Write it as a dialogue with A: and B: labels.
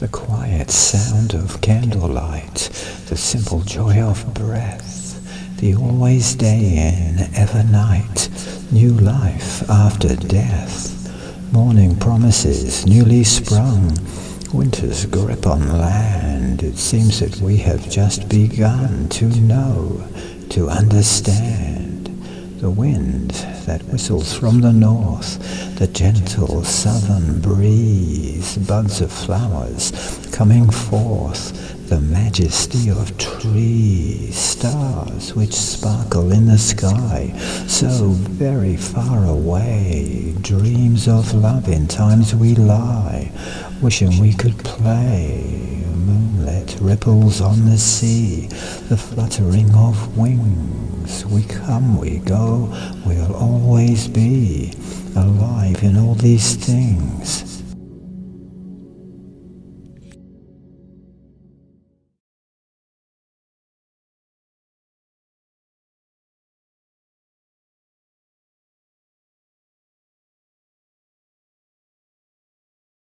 A: The quiet sound of candlelight, the simple joy of breath, the always day and ever night, new life after death. Morning promises newly sprung, winter's grip on land. It seems that we have just begun to know, to understand. The wind that whistles from the north, the gentle southern breeze, buds of flowers coming forth, the majesty of trees, stars which sparkle in the sky, so very far away, dreams of love in times we lie, wishing we could play, moonlit ripples on the sea, the fluttering of wings, we come, we go, we'll always be, alive in all these things,